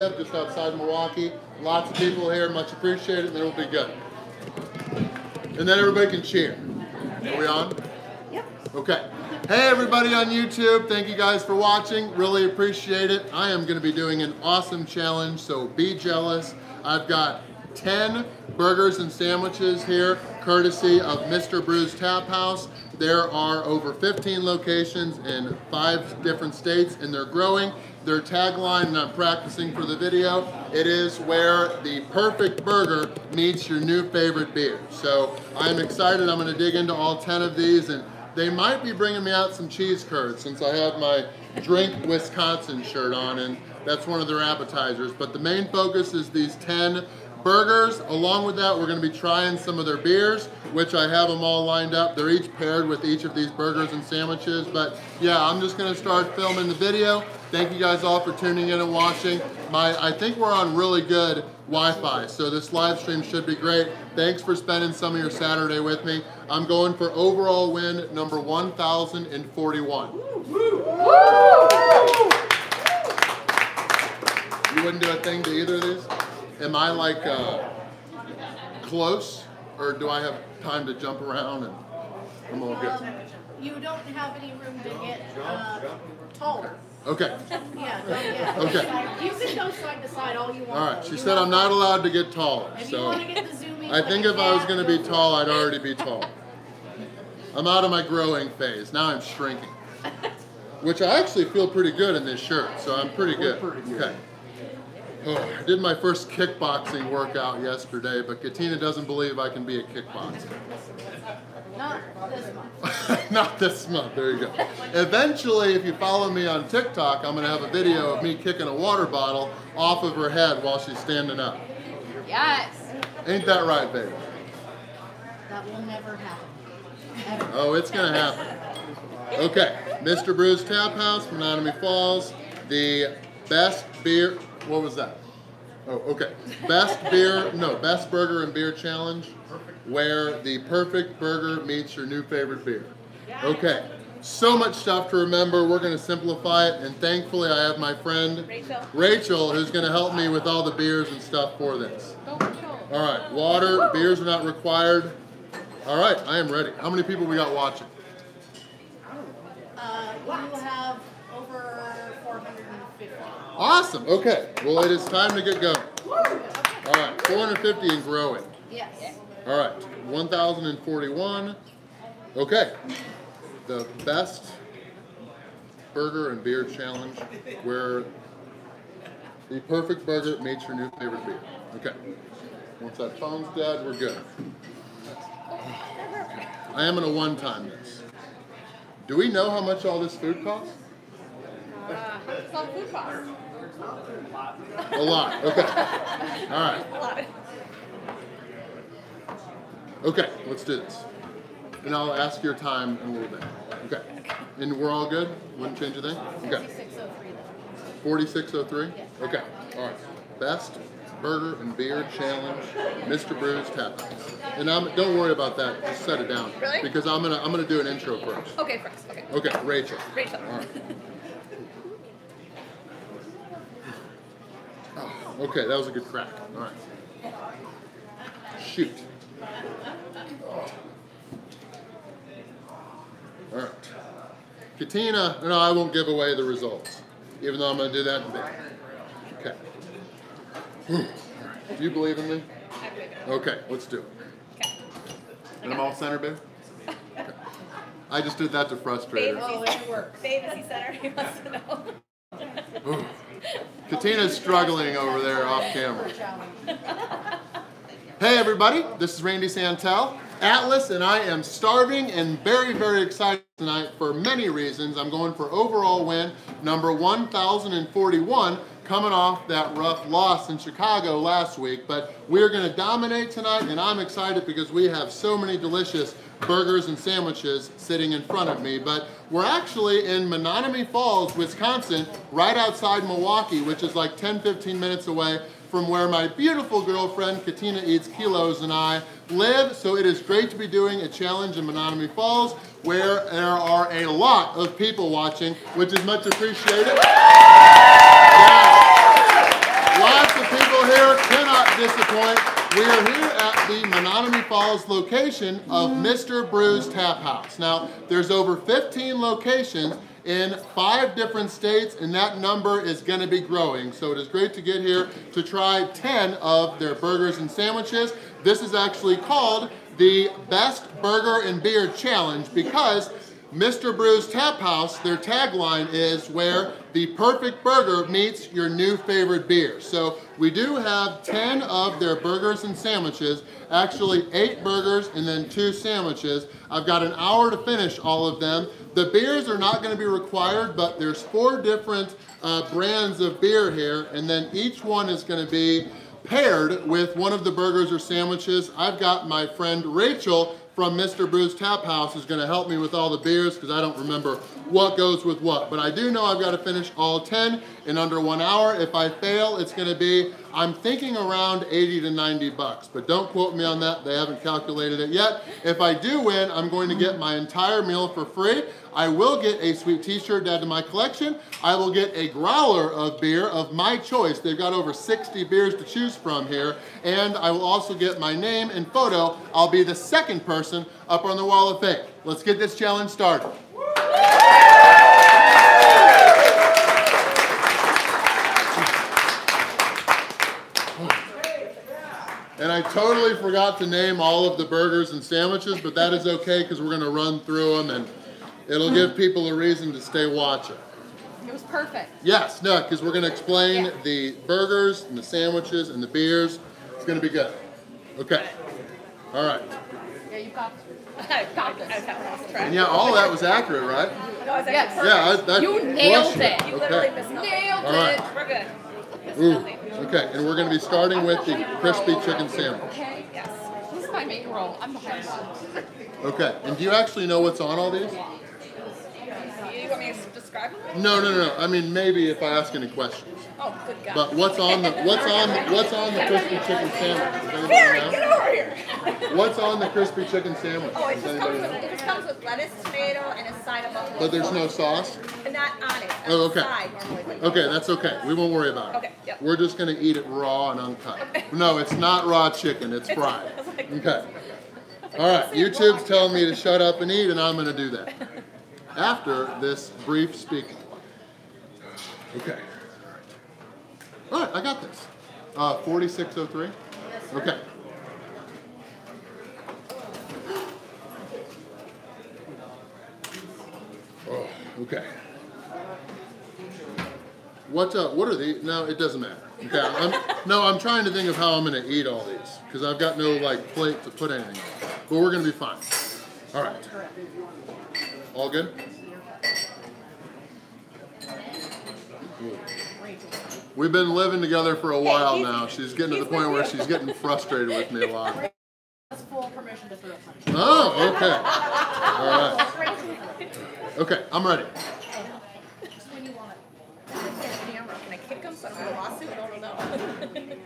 just outside Milwaukee. Lots of people here, much appreciated, and it'll be good. And then everybody can cheer. Are we on? Yep. Okay. Hey everybody on YouTube, thank you guys for watching. Really appreciate it. I am gonna be doing an awesome challenge, so be jealous. I've got 10 burgers and sandwiches here, courtesy of Mr. Brews Tap House. There are over 15 locations in five different states and they're growing. Their tagline, and I'm practicing for the video, it is where the perfect burger meets your new favorite beer. So I'm excited, I'm gonna dig into all 10 of these and they might be bringing me out some cheese curds since I have my Drink Wisconsin shirt on and that's one of their appetizers. But the main focus is these 10 burgers. Along with that, we're gonna be trying some of their beers, which I have them all lined up. They're each paired with each of these burgers and sandwiches. But yeah, I'm just gonna start filming the video. Thank you guys all for tuning in and watching. My, I think we're on really good Wi-Fi, so this live stream should be great. Thanks for spending some of your Saturday with me. I'm going for overall win number 1,041. You wouldn't do a thing to either of these? Am I like uh, close, or do I have time to jump around and I'm all good? Um, you don't have any room to get uh, taller. Okay. Yeah, don't get. Okay. You can go side to side all you want. All right. She You said I'm not allowed to get taller, If you so want to get the zooming. I think like if I was going to be tall. I'd already be tall. I'm out of my growing phase. Now I'm shrinking, which I actually feel pretty good in this shirt, so I'm pretty good. Okay. Oh, I did my first kickboxing workout yesterday, but Katina doesn't believe I can be a kickboxer. Not this month. Not this month, there you go. Eventually, if you follow me on TikTok, I'm gonna have a video of me kicking a water bottle off of her head while she's standing up. Yes. Ain't that right, baby? That will never happen. Ever. Oh, it's gonna happen. Okay, Mr. Brews Tap House, Menomonee Falls, the best beer, what was that? Oh, okay. Best beer, no, best burger and beer challenge, where the perfect burger meets your new favorite beer. Okay, so much stuff to remember. We're gonna simplify it, and thankfully I have my friend Rachel. Rachel, who's gonna help me with all the beers and stuff for this. All right, water, beers are not required. All right, I am ready. How many people we got watching? Uh, you have over 450. Awesome. Okay. Well, it is time to get going. All right, 450 and growing. Yes. All right, 1,041. Okay. The best burger and beer challenge where the perfect burger meets your new favorite beer. Okay. Once that phone's dead, we're good. I am gonna one-time this. Do we know how much all this food costs? Uh, Some food costs. A lot. Okay. All right. A lot. Okay, let's do this. And I'll ask your time in a little bit. Okay. And we're all good? Wouldn't change a thing? Okay. 4603 though. 4603? Okay. All right. Best burger and beer challenge, Mr. Brews Tap House. And I'm don't worry about that. Just set it down. Really? Because I'm gonna I'm gonna do an intro first. Okay, first. Okay. Okay, Rachel. Rachel. All right. okay, that was a good crack. All right. Shoot. All right. Katina, no, I won't give away the results, even though I'm going to do that in a bit. Okay. Do you believe in me? I believe. Okay, let's do it. Okay. And I'm all center, babe? Okay. I just did that to frustrate her. Oh, it works. Babe, is he center? He wants to know. Katina's struggling over there off camera. Hey everybody, this is Randy Santel, Atlas, and I am starving and very, very excited tonight for many reasons. I'm going for overall win number 1,041, coming off that rough loss in Chicago last week. But we're gonna dominate tonight, and I'm excited because we have so many delicious burgers and sandwiches sitting in front of me. But we're actually in Menomonee Falls, Wisconsin, right outside Milwaukee, which is like 10, 15 minutes away from where my beautiful girlfriend, Katina Eats Kilos, and I live. So it is great to be doing a challenge in Menomonee Falls where there are a lot of people watching, which is much appreciated. Yes. the point. We are here at the Menomonee Falls location of mm-hmm. Mr. Brew's Tap House. Now, there's over 15 locations in five different states, and that number is going to be growing. So it is great to get here to try 10 of their burgers and sandwiches. This is actually called the Best Burger and Beer Challenge because Mr. Brew's Tap House, their tagline is where the perfect burger meets your new favorite beer. So we do have 10 of their burgers and sandwiches, actually eight burgers and then two sandwiches. I've got an hour to finish all of them. The beers are not gonna be required, but there's four different uh, brands of beer here, and then each one is gonna be paired with one of the burgers or sandwiches. I've got my friend Rachel from Mr. Brew's Tap House is gonna help me with all the beers because I don't remember what goes with what. But I do know I've got to finish all 10 in under one hour. If I fail, it's gonna be, I'm thinking around 80 to 90 bucks, but don't quote me on that. They haven't calculated it yet. If I do win, I'm going to get my entire meal for free. I will get a sweet t-shirt to add to my collection. I will get a growler of beer of my choice. They've got over 60 beers to choose from here. And I will also get my name and photo. I'll be the second person up on the wall of fame. Let's get this challenge started. And I totally forgot to name all of the burgers and sandwiches, but that is okay because we're gonna run through them and it'll give people a reason to stay watching. It was perfect. Yes, no, because we're gonna explain Yeah. the burgers and the sandwiches and the beers. It's gonna be good. Okay. All right. Yeah, you got I got this. I got lost track. And yeah, all that was accurate, right? No, it's Yes. actually Yeah, I, that You nailed crushed it. You literally missed nothing. Nailed All right. it. We're good. Ooh, okay, and we're gonna be starting with the crispy chicken sandwich. Okay. Yes. This is my main role. I'm behind. Okay, and do you actually know what's on all these? You want me to describe them? No, no, no. I mean, maybe if I ask any questions. Oh, good God. But what's on the what's on the, what's on the crispy chicken sandwich? Does anybody Harry, know? get over here. What's on the crispy chicken sandwich? Oh, it Does just comes with it just comes with lettuce, tomato, and a side of buffalo. But there's no sauce. Not on it. Oh, okay. Okay, that's okay. We won't worry about it. Okay, yep. We're just gonna eat it raw and uncut. No, it's not raw chicken. It's fried. I was like- Okay. All right. YouTube's telling me to shut up and eat, and I'm gonna do that after this brief speaking. Okay. All right, I got this. Uh, 4603. Okay. Oh, okay. What uh, what are these? No, it doesn't matter. Okay, I'm, no, I'm trying to think of how I'm gonna eat all these because I've got no like plate to put anything on. But we're gonna be fine. All right. All good. We've been living together for a while now. She's getting to the point where she's getting frustrated with me a lot. That's full permission to throw punch. Oh, okay. All right. Okay, I'm ready. Just when you want it. Camera. Can I kick him so I don't get a lawsuit? I don't know.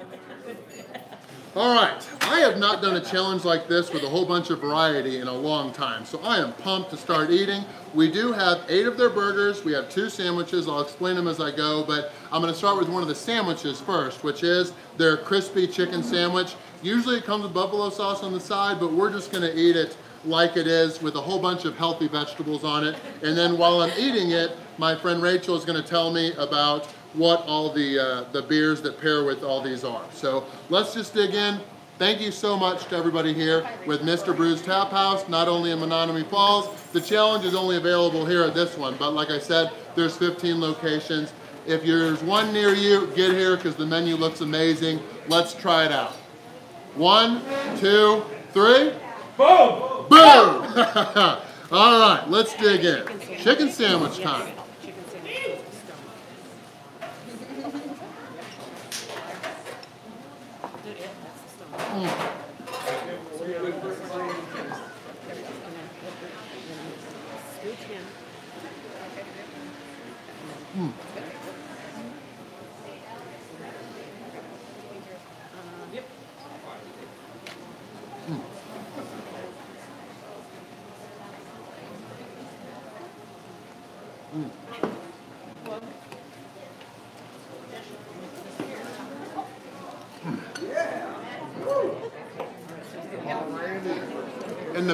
All right, I have not done a challenge like this with a whole bunch of variety in a long time, so I am pumped to start eating. We do have eight of their burgers, we have two sandwiches, I'll explain them as I go, but I'm gonna start with one of the sandwiches first, which is their crispy chicken sandwich. Usually it comes with buffalo sauce on the side, but we're just gonna eat it like it is with a whole bunch of healthy vegetables on it. And then while I'm eating it, my friend Rachel is gonna tell me about what all the, uh, the beers that pair with all these are. So let's just dig in. Thank you so much to everybody here with Mr. Brew's Tap House, not only in Menomonee Falls. The challenge is only available here at this one, but like I said, there's 15 locations. If there's one near you, get here because the menu looks amazing. Let's try it out. One, two, three. Boom! Boom! All right, let's dig in. Chicken sandwich time. 嗯。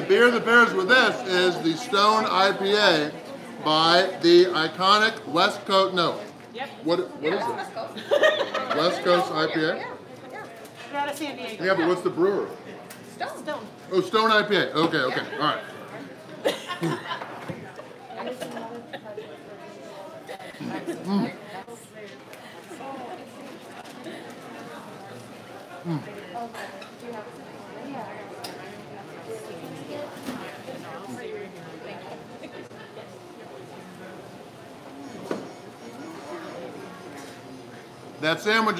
Beer that pairs with this is the Stone IPA by the iconic West Coast. No. Yep. What what is it? West Coast IPA. They're out of San Diego. Yeah, but what's the brewer? Stone. Stone. Oh, Stone IPA. Okay, okay, all right.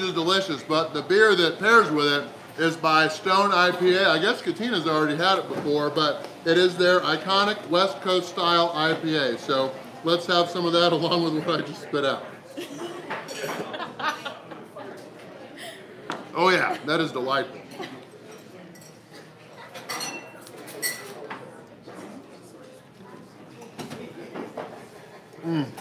Is delicious, but the beer that pairs with it is by Stone IPA. I guess Katina's already had it before, but it is their iconic West Coast style IPA. So let's have some of that along with what I just spit out. Oh yeah, that is delightful. Pinkies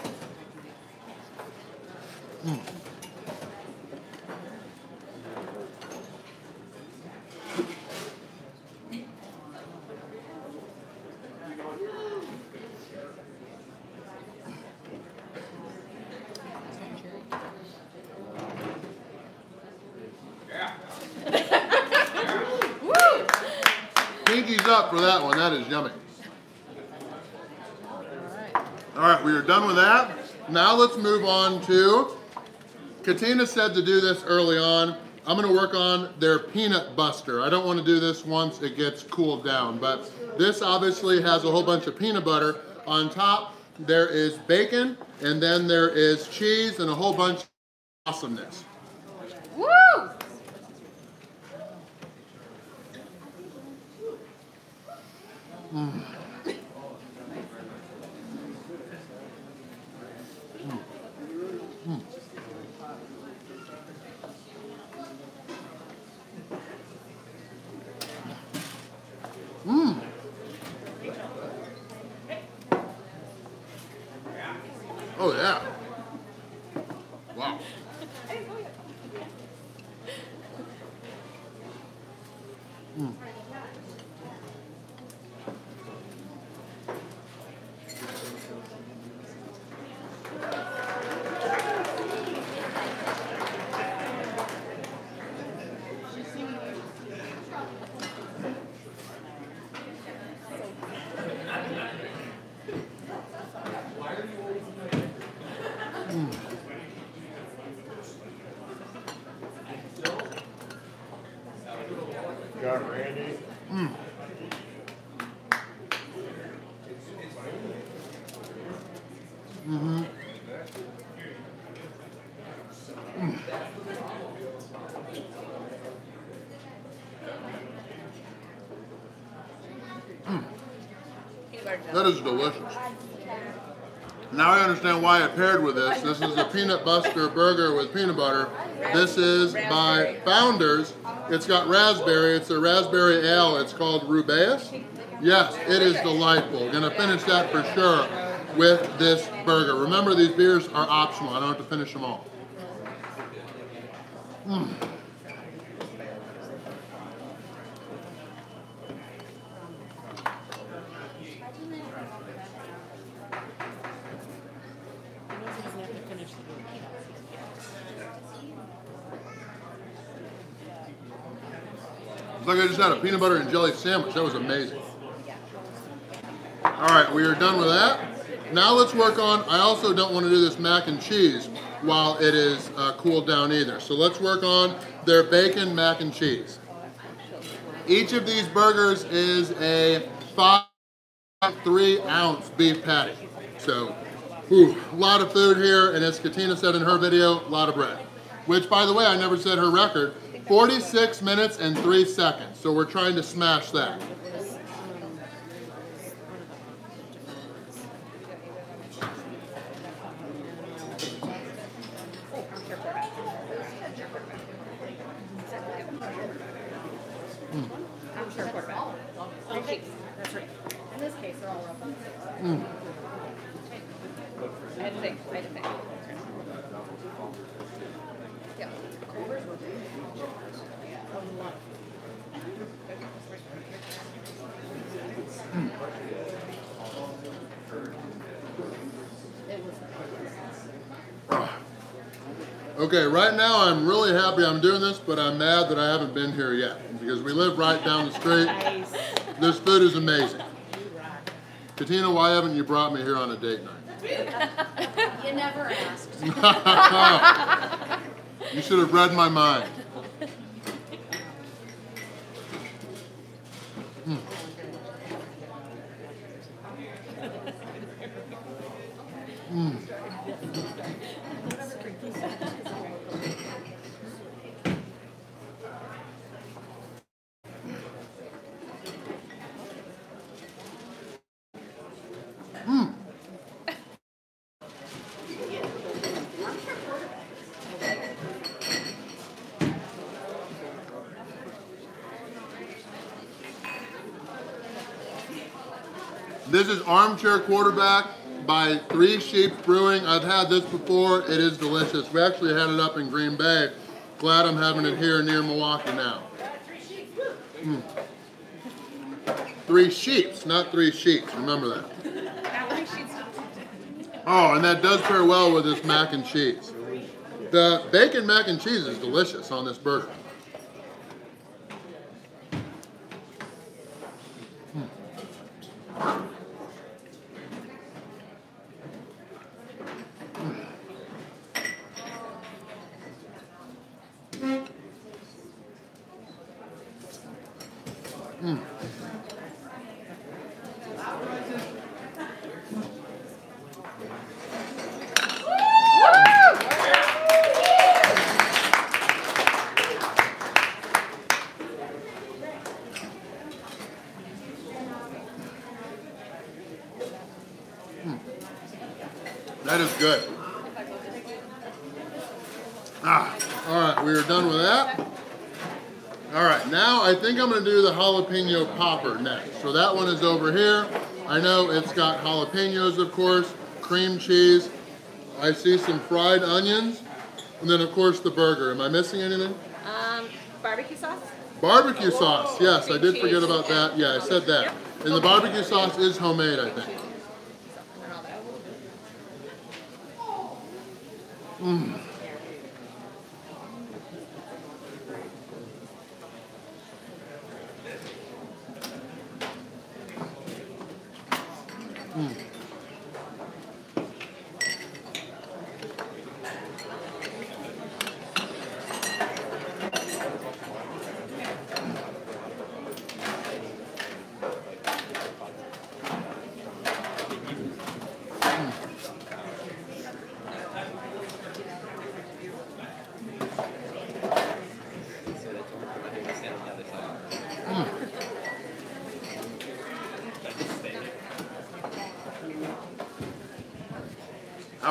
for that one. That is yummy. All right, we are done with that. Now let's move on to, Katina said to do this early on. I'm gonna work on their peanut buster. I don't wanna do this once it gets cooled down, but this obviously has a whole bunch of peanut butter. On top, there is bacon, and then there is cheese and a whole bunch of awesomeness. Mm. Mm. Mm. Oh yeah. That is delicious. Now I understand why it paired with this. This is a peanut buster burger with peanut butter. This is by Founders. It's got raspberry. It's a raspberry ale. It's called Rubaeus. Yes, it is delightful. Gonna finish that for sure with this burger. Remember, these beers are optional. I don't have to finish them all. It's I just had a peanut butter and jelly sandwich. That was amazing. All right, we are done with that. Now let's work on, I also don't want to do this mac and cheese while it is uh, cooled down either. So let's work on their bacon mac and cheese. Each of these burgers is a five, three ounce beef patty. So, whew, a lot of food here, and as Katina said in her video, a lot of bread. Which, by the way, I never said her record, 46 minutes and three seconds. So we're trying to smash that. I'm sure quarterback. Okay, that's right. In this case, they're all rough on the six. I had to think, I had to think. Yeah. Okay, right now I'm really happy I'm doing this, but I'm mad that I haven't been here yet because we live right down the street. Nice. This food is amazing. Katina, why haven't you brought me here on a date night? You never asked. you should have read my mind. Is Armchair Quarterback by Three Sheep Brewing. I've had this before. It is delicious. We actually had it up in Green Bay. Glad I'm having it here near Milwaukee now. Mm. Three sheeps, not three sheets. Remember that. Oh, and that does pair well with this mac and cheese. The bacon mac and cheese is delicious on this burger. Mm. That is good. Ah, all right, we are done with that. All right, now I think I'm gonna do the jalapeno popper next. So that one is over here. I know it's got jalapenos, of course, cream cheese. I see some fried onions, and then of course the burger. Am I missing anything? Um, barbecue sauce? Barbecue sauce, yes, I did forget about that. Yeah, I said that. And the barbecue sauce is homemade, I think. Mm.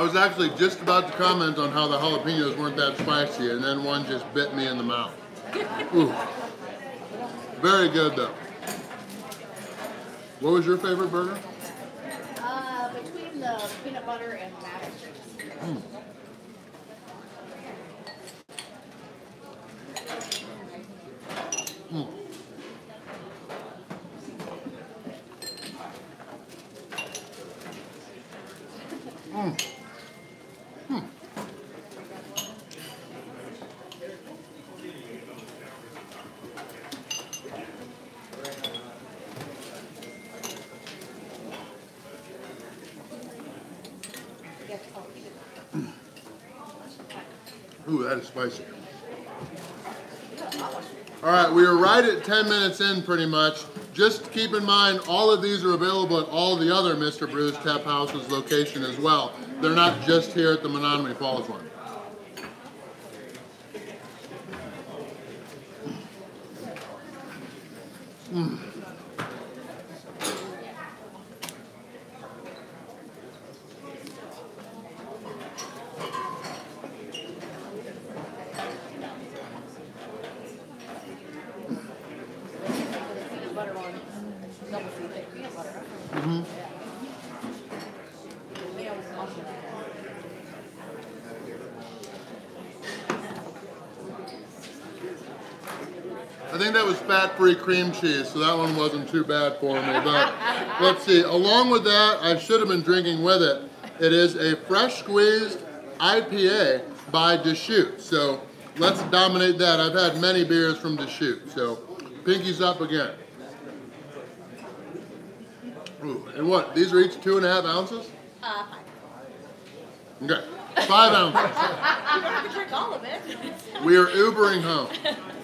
Was actually just about to comment on how the jalapenos weren't that spicy, and then one just bit me in the mouth. Ooh. Very good though. What was your favorite burger? Uh, between the peanut butter and mac and cheese. Mm. Mm. Mm. Hmm. Ooh, that is spicy. All right, we are right at 10 minutes in pretty much. Just keep in mind, all of these are available at all the other Mr. Brews Tap House's location as well. They're not just here at the Menomonee Falls one. Mm. Peanut butter one. Double seed thick peanut butter. Mhm. Yeah, with mushroom. I think that was fat-free cream cheese, so that one wasn't too bad for me. But let's see, along with that, I should have been drinking with it. It is a fresh squeezed IPA by Deschutes. So let's dominate that. I've had many beers from Deschutes. So pinkies up again. Ooh, and what? These are each two and a half ounces? Uh, fine. Okay, five ounces. You don't have to drink all of it. We are Ubering home.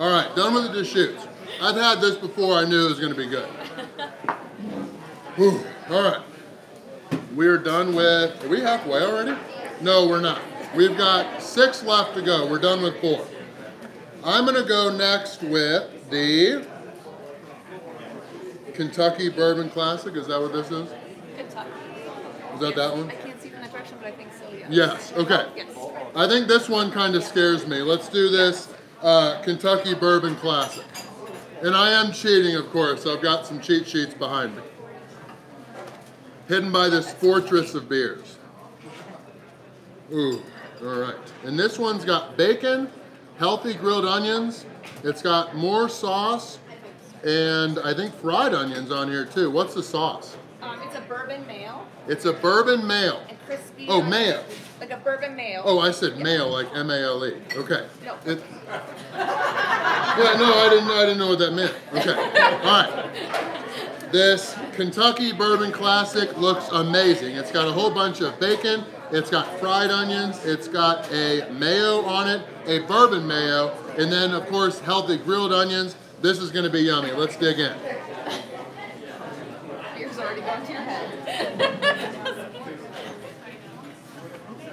all right, done with the Deschutes. I've had this before. I knew it was going to be good. Whew, all right, we're done with. Are we halfway already? No, we're not. We've got six left to go. We're done with four. I'm going to go next with the Kentucky Bourbon Classic. Is that what this is? Kentucky. Is that that one? I can't see from that direction, but I think so, yeah. Yes, okay. Yes. I think this one kind of scares me. Let's do this uh, Kentucky Bourbon Classic. And I am cheating, of course. I've got some cheat sheets behind me. Hidden by this fortress of beers. Ooh, all right. And this one's got bacon, healthy grilled onions. It's got more sauce, and I think fried onions on here too. What's the sauce? Um, it's a bourbon mayo It's a bourbon mayo. and crispy. Oh, mayo. Like a bourbon mayo. Oh, I said male, like M-A-L-E. Okay. No. It, yeah, no, I didn't. I didn't know what that meant. Okay. All right. This Kentucky Bourbon Classic looks amazing. It's got a whole bunch of bacon. It's got fried onions. It's got a mayo on it, a bourbon mayo, and then of course healthy grilled onions. This is going to be yummy. Let's dig in. Beer's already going to your head.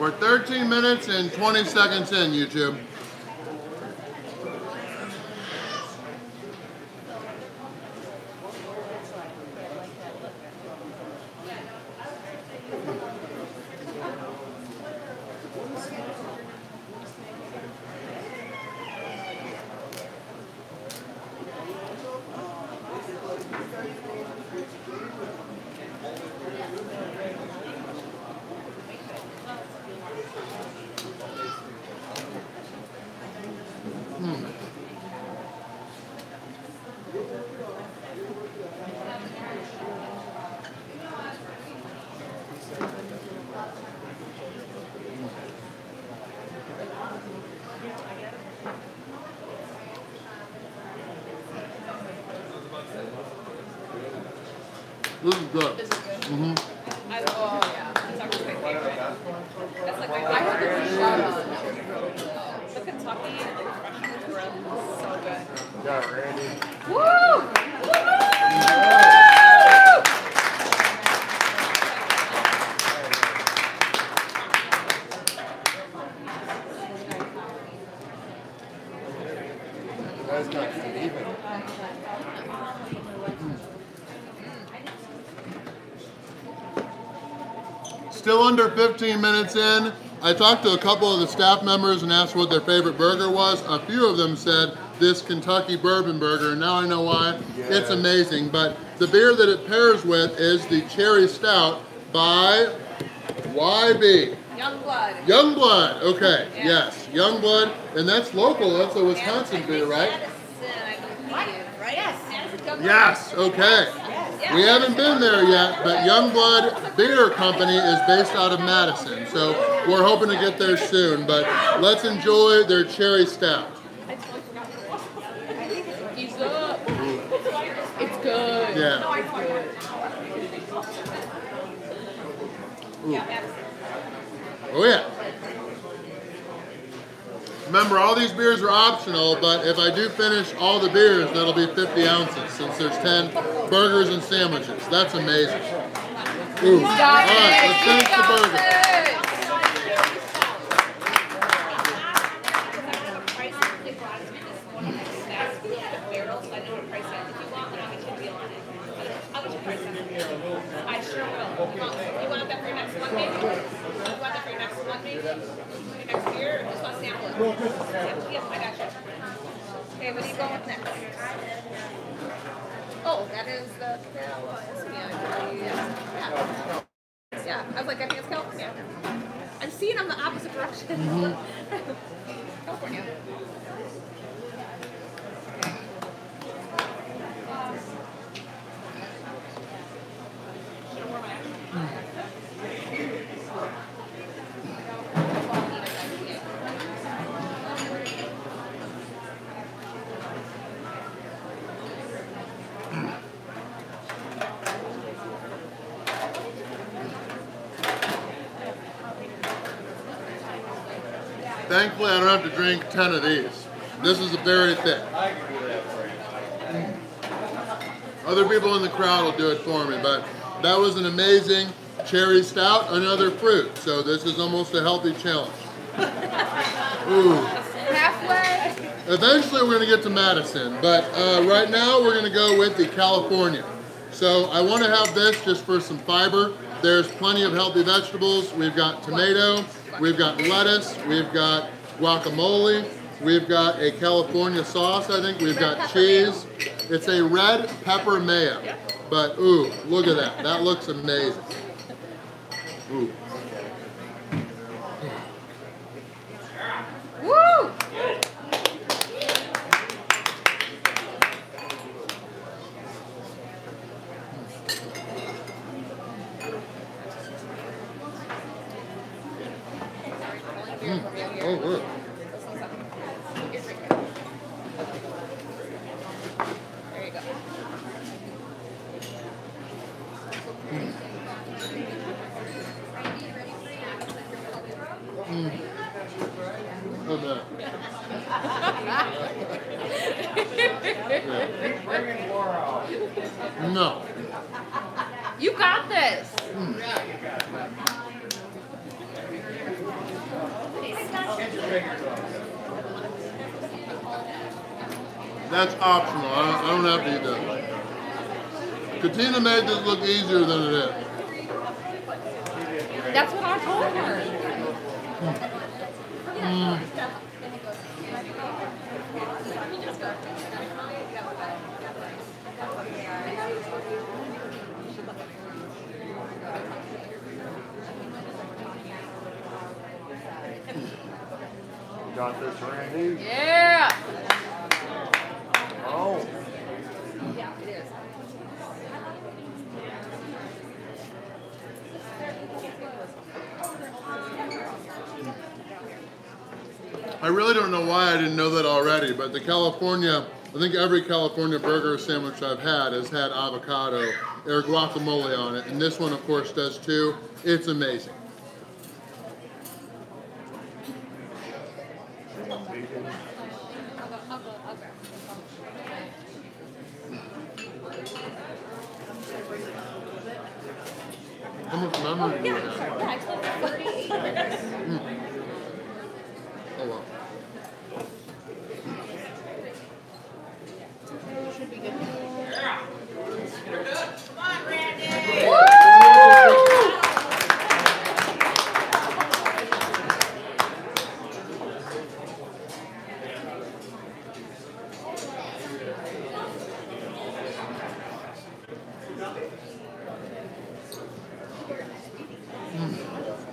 We're 13 minutes and 20 seconds in, YouTube. This is good. I, oh, yeah. That's actually my favorite. That's like my, I heard there's a shot on the Kentucky Fresh Bread is so good. Got Randy. Woo! Woo! You guys got Steven. Still under 15 minutes in. I talked to a couple of the staff members and asked what their favorite burger was. A few of them said this Kentucky Bourbon Burger, and now I know why. It's amazing. But the beer that it pairs with is the Cherry Stout by YB. Young blood. Youngblood, okay, Yeah. yes, Youngblood, and that's local, that's a Wisconsin beer, right? Madison, I believe. Right? Yes. Yes, okay. We haven't been there yet, but Youngblood Beer Company is based out of Madison, so we're hoping to get there soon, but let's enjoy their cherry stout. I totally forgot. He's up. It's good. Yeah. It's good. Yeah, Madison. Oh yeah. Remember, all these beers are optional, but if I do finish all the beers, that'll be 50 ounces since there's 10 burgers and sandwiches. That's amazing. Ooh. All right, let's finish the burger. it. You want that for your next one, maybe? You want that for your next one, maybe? Your next beer, or just want to sample it? Sample, yeah, I got you. Okay, what are you going with next? Oh, that is the California. Yeah. Yeah, I was like, I think it's California. I'm seeing them the opposite direction. California. Thankfully, I don't have to drink 10 of these. This is a very thick. Other people in the crowd will do it for me, but that was an amazing cherry stout, another fruit. So this is almost a healthy challenge. Ooh. Halfway. Eventually we're gonna get to Madison, but uh, right now we're gonna go with the California. So I wanna have this just for some fiber. There's plenty of healthy vegetables. We've got tomato, we've got lettuce, we've got guacamole, we've got a California sauce, I think, we've got cheese. It's a red pepper mayo. But ooh, look at that. That looks amazing. Ooh. Woo! Oh, look. There you go. Oh, no. Yeah. No. You got this. That's optional. I don't, I don't have to eat that. Katina made this look easier than it is. That's what I told her. You got this, Randy? Yeah. Oh. Yeah, it is. I really don't know why I didn't know that already, but the California, I think every California burger sandwich I've had has had avocado or guacamole on it, and this one, of course, does too. It's amazing go, I'll grab How much memory do you Yeah, have? sure. Yeah, I told her 38. Oh, wow. Should be good.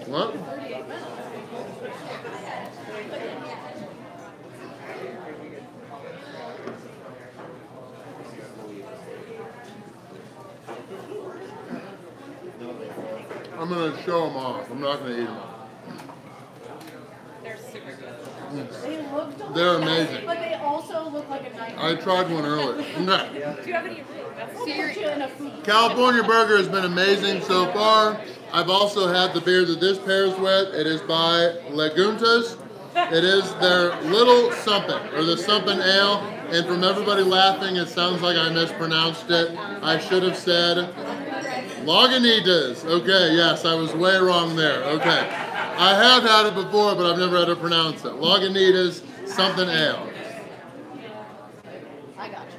What? I'm gonna show them not gonna eat them all. They're super good. They look delicious. They're amazing. But they also look like a nightmare. I tried one earlier. Okay. Do you have any room? That's We'll put you in a food. California burger has been amazing so far. I've also had the beer that this pairs with. It is by Lagunitas. It is their little something, or the something ale. And from everybody laughing, it sounds like I mispronounced it. I should have said Lagunitas. Okay, yes, I was way wrong there. Okay. I have had it before, but I've never had to pronounce it. Lagunitas something ale. I got you.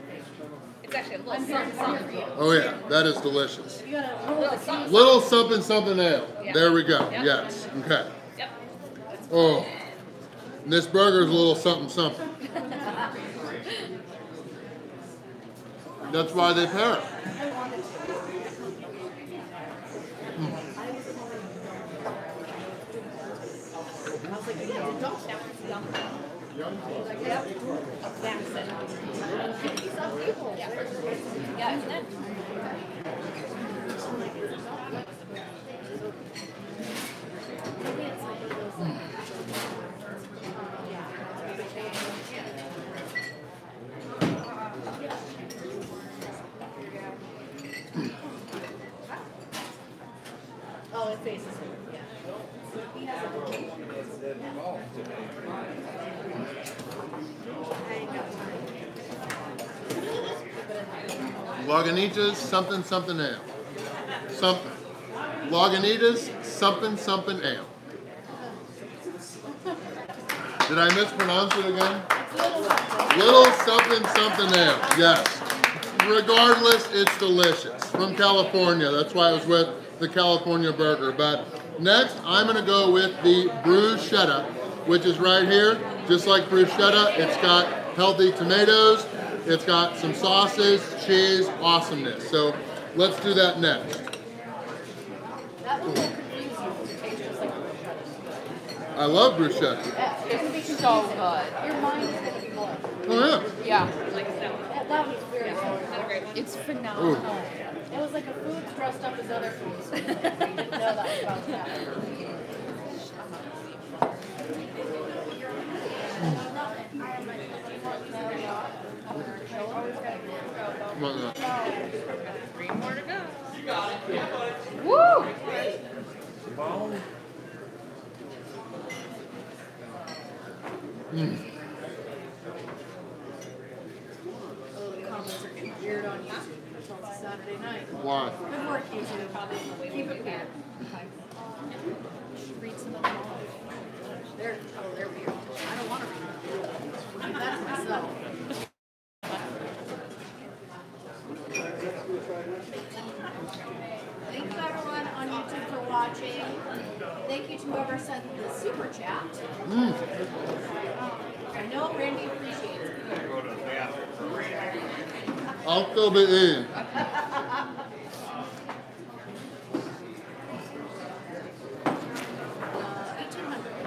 It's actually a little something, something. Oh yeah, that is delicious. You Little something. Little something something ale. Yeah. There we go. Yep. Yes. Okay. Yep. Oh, and this burger's a little something something. That's why they pair it. Yep. That's it. Yeah. Yeah, isn't it? Oh, it faces him, yeah. I ain't got time. Lagunitas something something ale. Something. Lagunitas something something ale. Did I mispronounce it again? Little something something ale. Yes. Regardless, it's delicious. From California. That's why I was with the California burger. But next, I'm going to go with the bruschetta, which is right here. Just like bruschetta, it's got healthy tomatoes. It's got some sauces, cheese, awesomeness. So let's do that next. That one will confuse you. It tastes just like bruschetta. I love bruschetta. Yeah, it's gonna be So good. Your mind is gonna be blown. Oh yeah. Yeah. Like that. That, that was very good. Not a great one. It's phenomenal. Ooh. It was like a food dressed up as other foods. you didn't know that was about to happen. Come on, Three more to go. Woo! The comments are getting weird on YouTube. It's Saturday night. Why? Good work, YouTube. Keep it weird. Read some of. They're, oh. I don't want to read. Keep myself. Thank you everyone on YouTube for watching. Thank you to whoever sent the super chat. I know Randy appreciates it. I'll eating. Uh, 1800.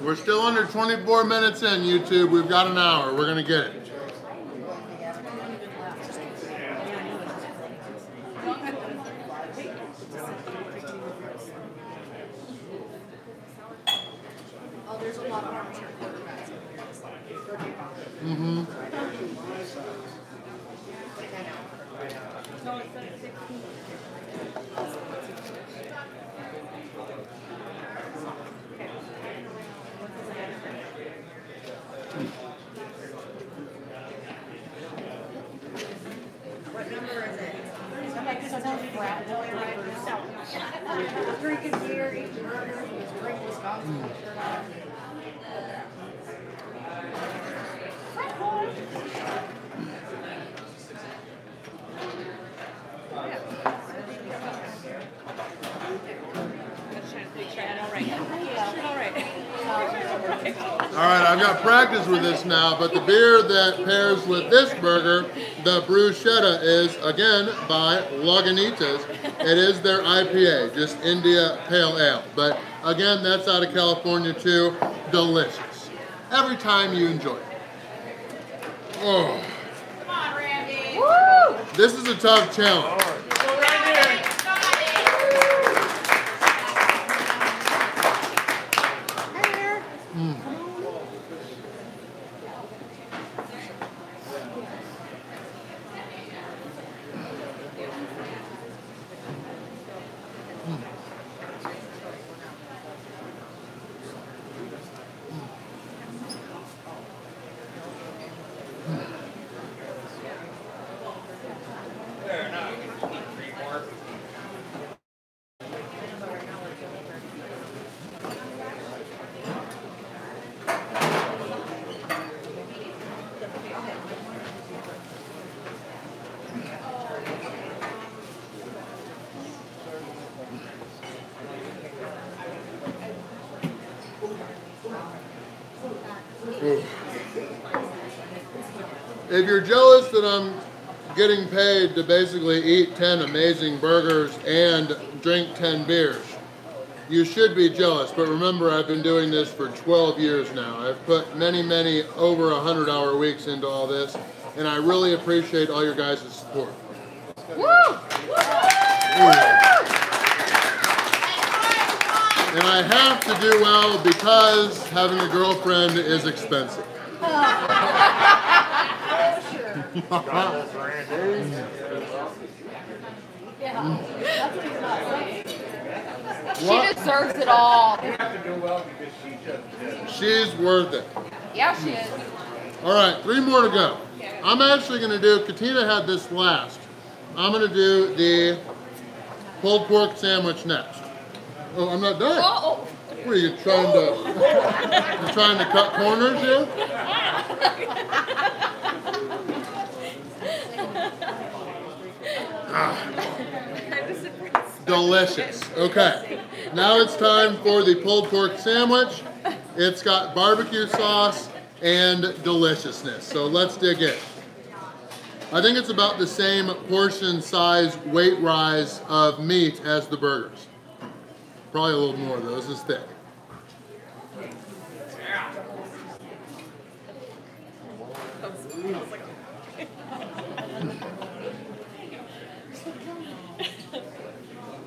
We're still under 24 minutes in, YouTube. We've got an hour. We're going to get it. Oh, there's a lot of armchair quarterbacks over here. Mm-hmm. Drinking beer, eating burgers, with his great Wisconsin shirt on. Let's try to make sure I had it all right. Sure, all right. All right, I've with this now, but the beer that pairs with this burger, the bruschetta, is again by Lagunitas. It is their IPA, just India Pale Ale. But again, that's out of California too. Delicious. Every time you enjoy it. Oh, Come on, Randy. Woo! this is a tough challenge. If you're jealous that I'm getting paid to basically eat 10 amazing burgers and drink 10 beers, you should be jealous. But remember, I've been doing this for 12 years now. I've put many, many over 100 hour weeks into all this, and I really appreciate all your guys' support. Woo! And I have to do well because having a girlfriend is expensive. Got this, Randy. Yeah, that's what he's not saying. She deserves it all. She's worth it. Yeah, she is. All right, three more to go. I'm actually going to do, Katina had this last. I'm going to do the pulled pork sandwich next. Oh, I'm not done. Oh, What are you trying to, you trying to cut corners here? Impressed. Delicious. Okay, now it's time for the pulled pork sandwich. It's got barbecue sauce and deliciousness. So let's dig in. I think it's about the same portion size weight rise of meat as the burgers. Probably a little more though, this is thick. I'm sure I look old. Am I? Come on, Randy. I'm so You're at 29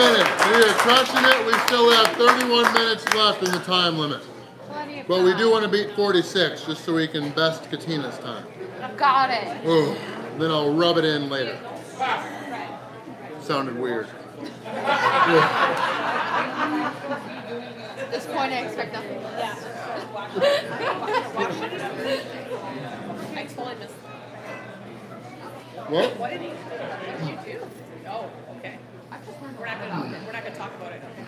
minutes. We are crushing it. We still have 31 minutes left in the time limit. But we do want to beat 46 just so we can best Katina's time. I've got it. Oh, then I'll rub it in later. Sounded weird. At this point, I expect nothing less. I totally missed. What? What did he? What did you do? Oh, okay. We're not gonna. We're not gonna talk about it. Okay.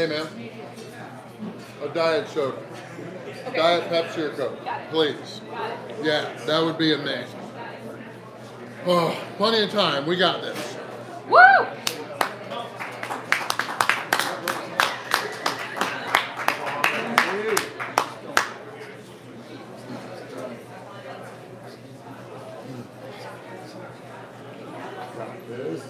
Hey, man. A diet soda. Diet Pepsi or Coke. Please. Yeah, that would be amazing. Oh, plenty of time. We got this. Woo! Got this.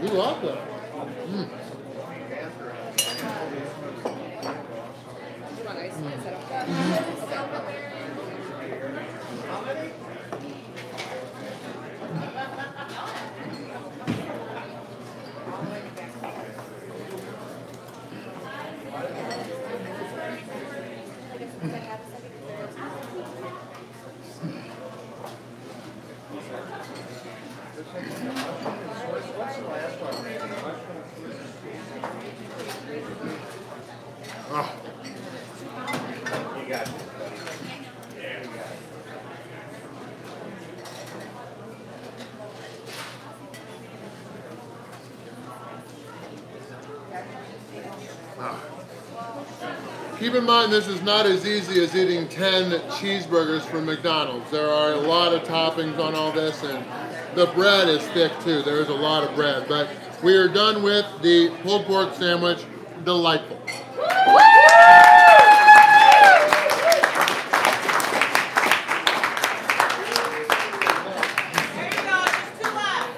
We love that. Mm. Keep in mind, this is not as easy as eating 10 cheeseburgers from McDonald's. There are a lot of toppings on all this, and the bread is thick too. There's a lot of bread. But we are done with the pulled pork sandwich. Delightful. There you go, just two left.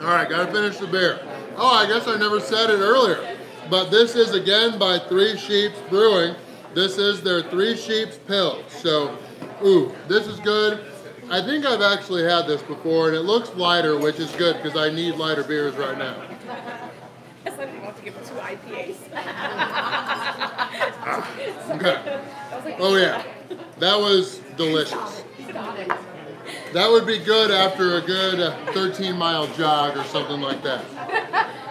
All right, gotta finish the beer. Oh, I guess I never said it earlier, but this is again by Three Sheeps Brewing. This is their Three Sheeps Pils. So, ooh, this is good. I think I've actually had this before, and it looks lighter, which is good because I need lighter beers right now. Guess I'm about to give two IPAs. Okay. I was like, Oh yeah, that was delicious. That would be good after a good uh, 13 mile jog or something like that.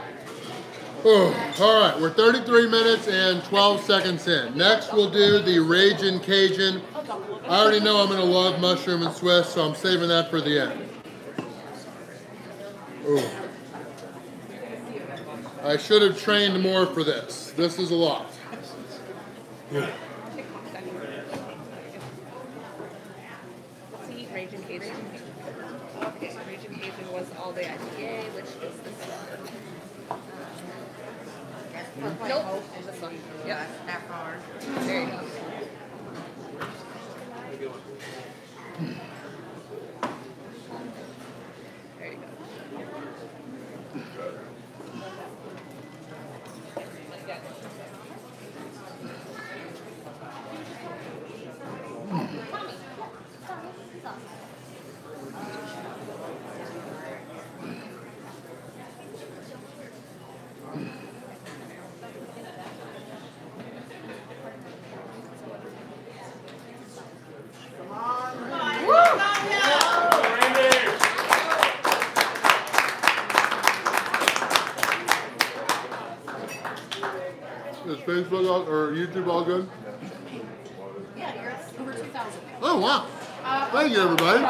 All right, we're 33 minutes and 12 seconds in. Next, we'll do the Raging Cajun. I already know I'm gonna love mushroom and Swiss, so I'm saving that for the end. Ooh. I should have trained more for this. This is a lot. See, Raging Cajun. Okay, Raging Cajun was all day IPA, which is this one. Nope, this one. Yeah, That hard. there you go. There you go. Is Facebook all, or YouTube all good? Yeah, you're at over two thousand. Oh wow! Thank you, everybody.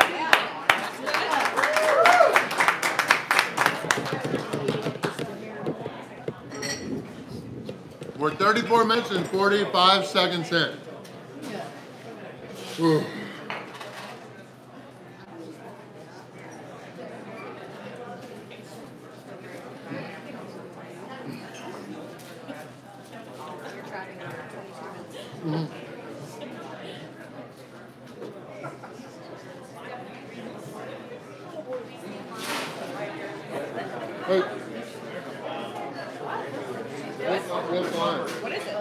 We're 34 minutes and 45 seconds in. Ooh. You're tracking under twenty-two minutes. Hey. What's, what's line? What is it?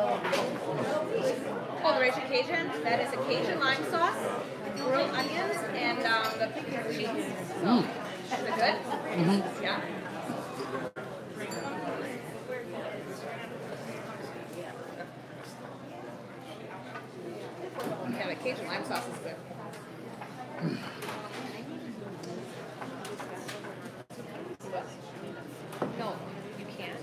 Oh, the Raging Cajun. That is a Cajun lime sauce, grilled onions, and um, the pickle cheese. So, is it good? Yeah. Yeah, the Cajun lime sauce is good. No, you can't.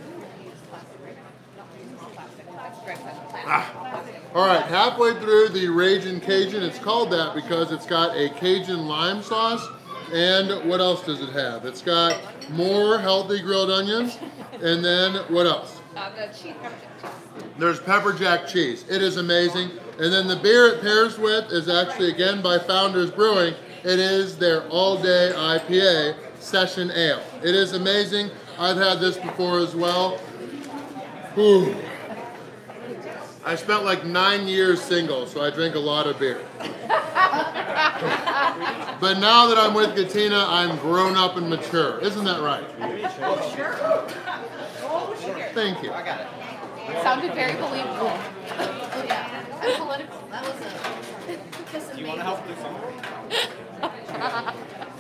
Use plastic, right? No, use plastic. That's direct plastic. Plastic. All right, halfway through the Raging Cajun. It's called that because it's got a Cajun lime sauce. And what else does it have? It's got more healthy grilled onions. And then what else? Uh, the cheese pepper jack cheese. There's pepper jack cheese. It is amazing. And then the beer it pairs with is actually again by Founders Brewing. It is their all-day IPA session ale. It is amazing. I've had this before as well. Whew. I spent like nine years single, so I drink a lot of beer. but now that I'm with Katina, I'm grown up and mature. Isn't that right? Oh, sure. Thank you. Sounded very believable. Yeah, and political. That was a kiss and You want to help with some? A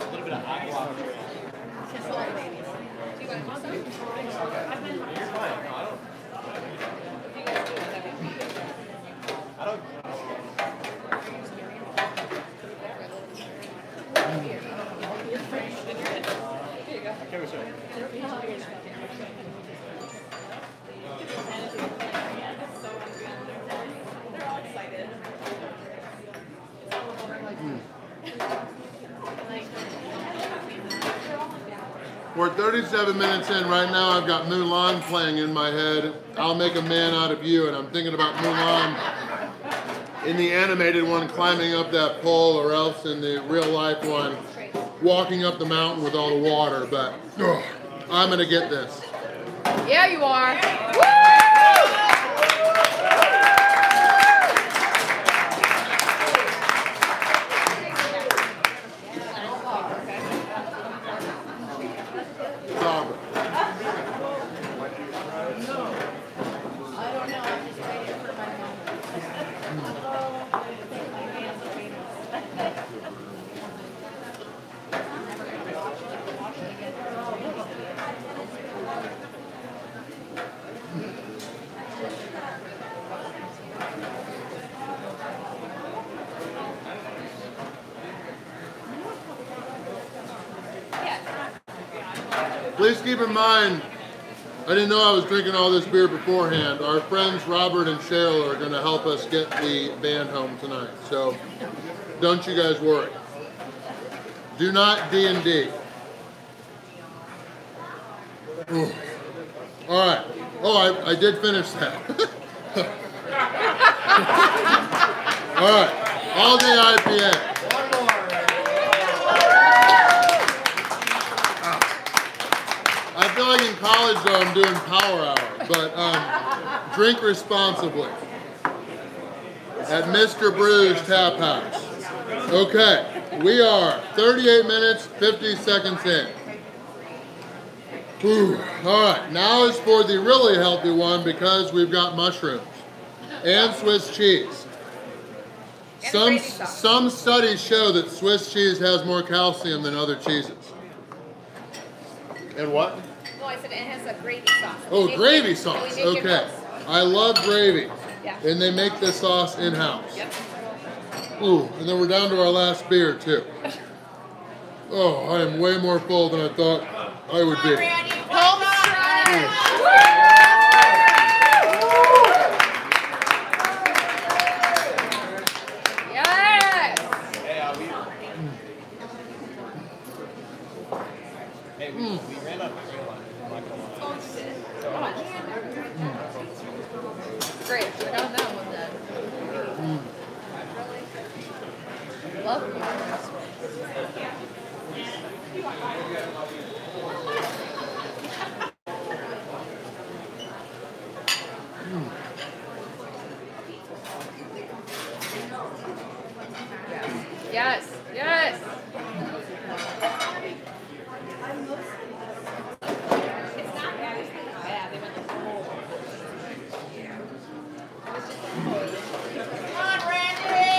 little bit of hot water. Kiss all the babies. Do you want to do some? You're fine. No, I don't. Do you guys do that? That'd be good. I don't. Here you go. Okay, sure. We're 37 minutes in. Right now, I've got Mulan playing in my head. I'll make a man out of you, and I'm thinking about Mulan in the animated one climbing up that pole, or else in the real life one walking up the mountain with all the water. But ugh, I'm gonna get this. Yeah, you are. Woo! Sovereign. I don't know, I'm just waiting for my moment. Please keep in mind, I didn't know I was drinking all this beer beforehand. Our friends Robert and Cheryl are going to help us get the band home tonight. So don't you guys worry. Do not D&D. All right. Oh, I, I did finish that. all right. All day IPA. I feel like in college though I'm doing power hour, but um, drink responsibly at Mr. Brews Tap House. Okay, we are 38 minutes, 50 seconds in. Whew. All right, now is for the really healthy one because we've got mushrooms and Swiss cheese. And Some, some studies show that Swiss cheese has more calcium than other cheeses. And what? I said it has a gravy sauce. Oh, gravy it- sauce. Okay. I love gravy. Yeah. And they make the sauce in house. Yep. Ooh, and then we're down to our last beer, too. Oh, I am way more full than I thought I would be. Home stretch. Yes. Hey, uh, we. Hey, we, we ran out of green line. I'm not gonna lie. Great. We're done that one then. Love Yes. Yes.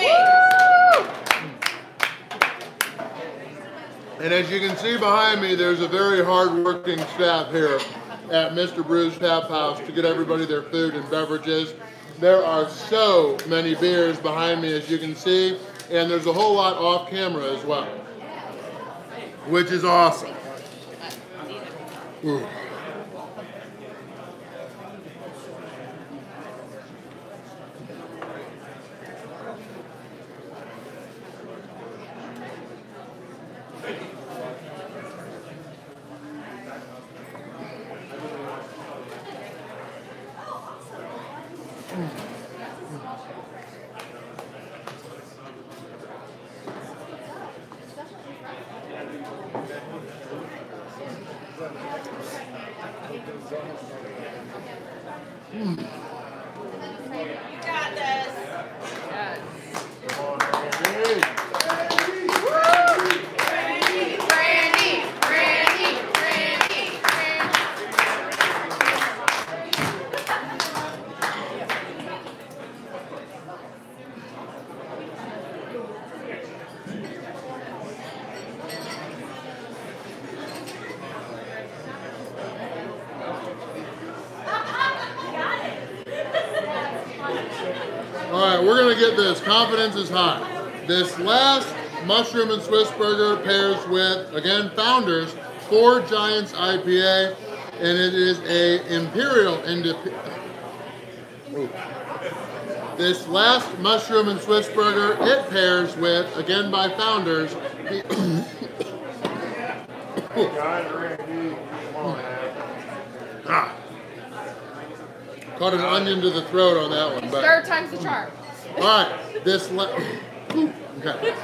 Woo! And as you can see behind me, there's a very hard-working staff here at Mr. Brew's Tap House to get everybody their food and beverages. There are so many beers behind me, as you can see, and there's a whole lot off camera as well, which is awesome. Ooh. Confidence is high. This last mushroom and Swiss burger pairs with, again, Founders, Four Giants IPA, and it is a Imperial Indep- Ooh. This last mushroom and Swiss burger, it pairs with, again by Founders, Ah. Caught an onion to the throat on that one, but Third time's the charm. All right. This le- okay.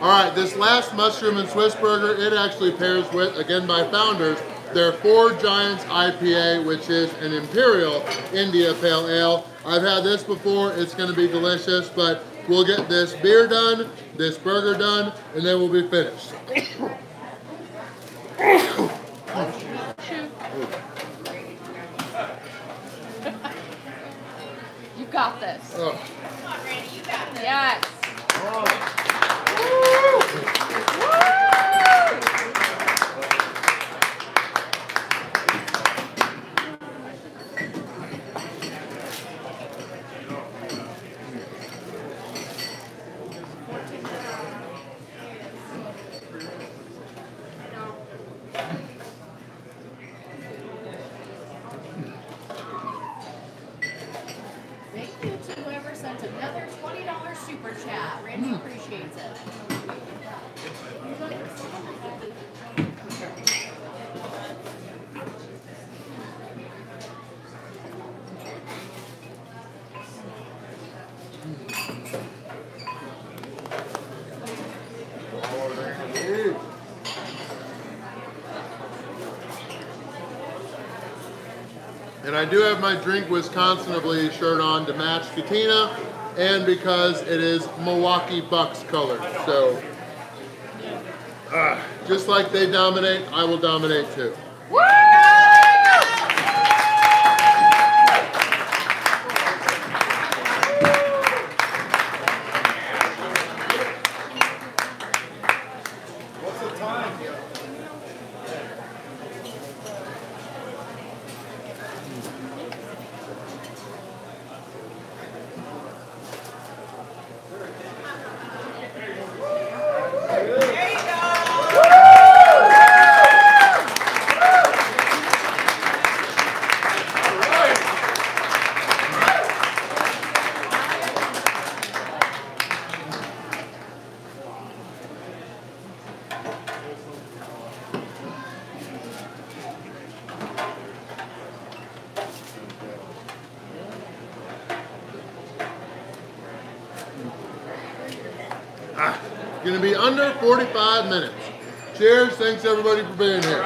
All right, this last mushroom and Swiss burger, it actually pairs with, again by Founders, their Four Giants IPA, which is an Imperial India Pale Ale. I've had this before, it's gonna be delicious, but we'll get this beer done, this burger done, and then we'll be finished. Oh. You got this. Oh. Yes. Thank you to whoever sent another twenty dollar super chat. Randy appreciates it. And I do have my Drink Wisconsinably shirt on to match Katina and because it is Milwaukee Bucks colored. So, ah, just like they dominate, I will dominate too. 45 minutes. Cheers, thanks everybody for being here.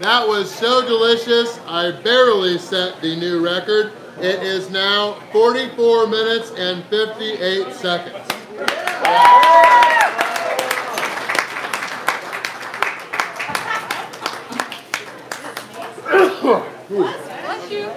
That was so delicious, I barely set the new record. It is now 44 minutes and 58 seconds. Bless you.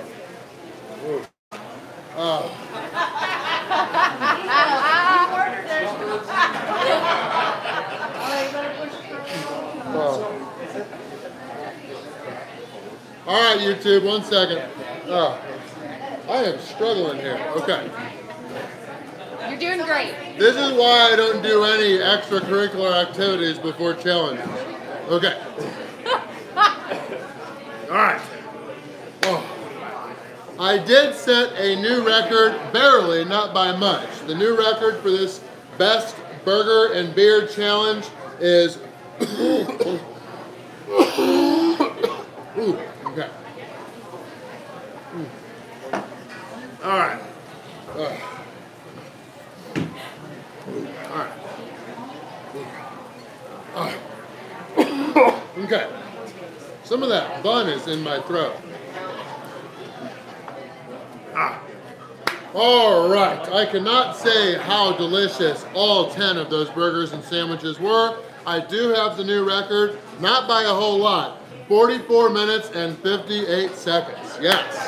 All one second. Oh, I am struggling here. Okay. You're doing great. This is why I don't do any extracurricular activities before challenges. Okay. All right. Oh. I did set a new record, barely, not by much. The new record for this best burger and beer challenge is. Ooh, okay. Mm. All right. Ugh. All right. Ah. okay. Some of that bun is in my throat. Ah. All right. I cannot say how delicious all 10 of those burgers and sandwiches were. I do have the new record, not by a whole lot. 44 minutes and 58 seconds. Yes.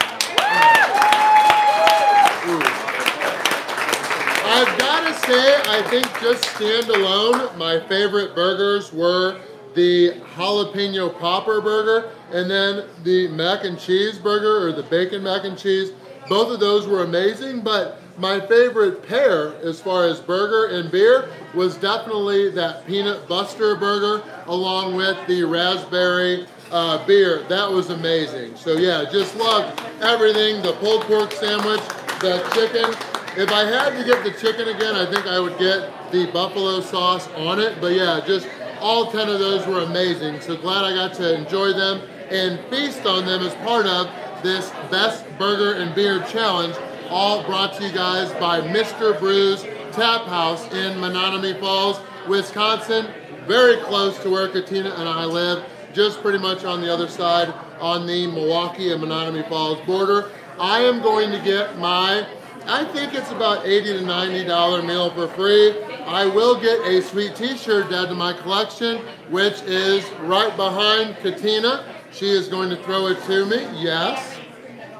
I've got to say, I think just standalone, my favorite burgers were the jalapeno popper burger and then the mac and cheese burger or the bacon mac and cheese. Both of those were amazing, but my favorite pair as far as burger and beer was definitely that peanut buster burger along with the raspberry uh, beer. That was amazing. So yeah, just loved everything. The pulled pork sandwich, the chicken. If I had to get the chicken again, I think I would get the buffalo sauce on it. But yeah, just all 10 of those were amazing. So glad I got to enjoy them and feast on them as part of this Best Burger and Beer Challenge, all brought to you guys by Mr. Brews Tap House in Menomonee Falls, Wisconsin, very close to where Katina and I live, just pretty much on the other side on the Milwaukee and Menomonee Falls border. I am going to get my, I think it's about 80 to $90 meal for free. I will get a sweet t-shirt to add to my collection, which is right behind Katina. She is going to throw it to me, yes.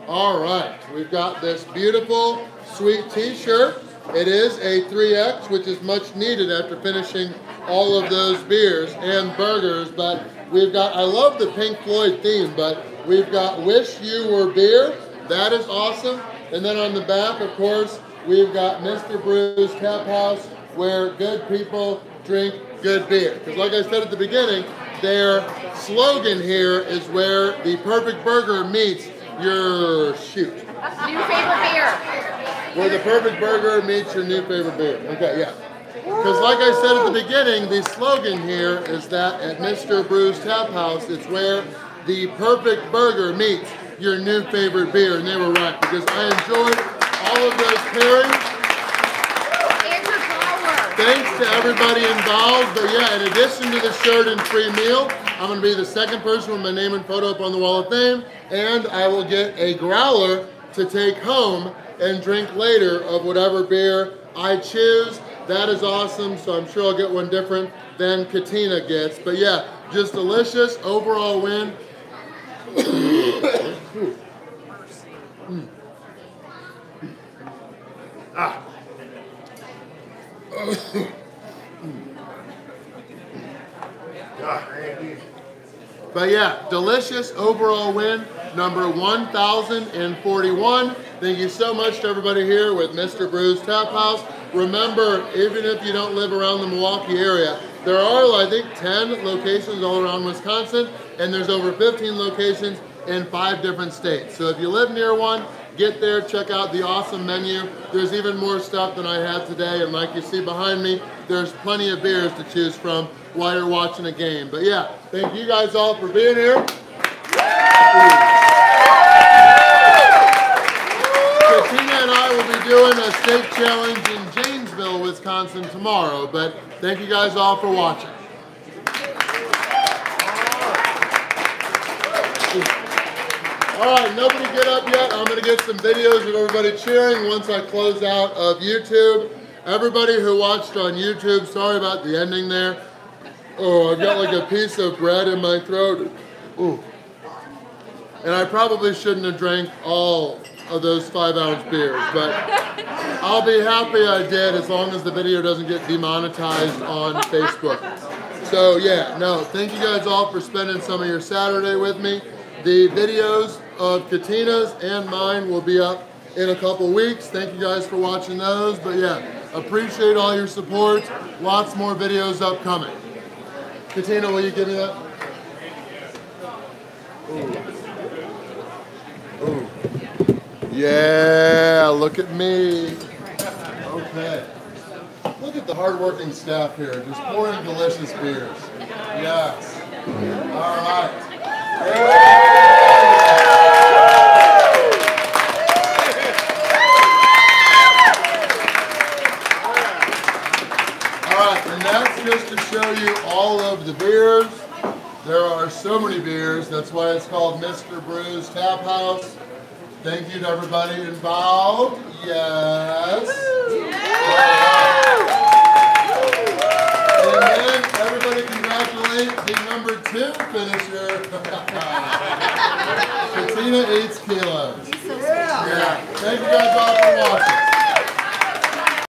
All right, we've got this beautiful sweet t-shirt. It is a 3X, which is much needed after finishing all of those beers and burgers, but we've got, I love the Pink Floyd theme, but we've got Wish You Were Beer. That is awesome. And then on the back, of course, we've got Mr. Brews Tap House, where good people drink good beer. Because like I said at the beginning, their slogan here is where the perfect burger meets your shoot. New favorite beer. Where the perfect burger meets your new favorite beer. Okay, yeah. Because like I said at the beginning, the slogan here is that at Mr. Brews Tap House, it's where the perfect burger meets your new favorite beer. And they were right, because I enjoyed all of those pairings. Thanks to everybody involved. But yeah, in addition to the shirt and free meal, I'm going to be the second person with my name and photo up on the wall of fame. And I will get a growler to take home and drink later of whatever beer I choose. That is awesome. So I'm sure I'll get one different than Katina gets. But yeah, just delicious. Overall win. Mm. Ah. But yeah, delicious overall win, number 1,041. Thank you so much to everybody here with Mr. Brews Tap House. Remember, even if you don't live around the Milwaukee area, there are, I think, 10 locations all around Wisconsin, and there's over 15 locations in five different states. So if you live near one, get there, check out the awesome menu. There's even more stuff than I had today, and like you see behind me, there's plenty of beers to choose from while you're watching a game. But yeah, thank you guys all for being here. Katina and I will be doing a steak challenge in Janesville, Wisconsin tomorrow, but thank you guys all for watching. All right, nobody get up yet. I'm gonna get some videos of everybody cheering once I close out of YouTube. Everybody who watched on YouTube, sorry about the ending there. Oh, I've got like a piece of bread in my throat. Ooh. And I probably shouldn't have drank all of those five ounce beers, but I'll be happy I did as long as the video doesn't get demonetized on Facebook. So yeah, no, thank you guys all for spending some of your Saturday with me. The videos of Katina's and mine will be up in a couple weeks. Thank you guys for watching those. But yeah, appreciate all your support. Lots more videos upcoming. Katina, will you give me that? Ooh. Ooh. Yeah, look at me. Okay. Look at the hardworking staff here, just pouring delicious beers. Yes. All right. All show you all of the beers. There are so many beers. That's why it's called Mr. Brews Tap House. Thank you to everybody involved. Yes. And then everybody congratulate the number two finisher. Katina Kilos. He's Yeah. Thank you guys all for watching.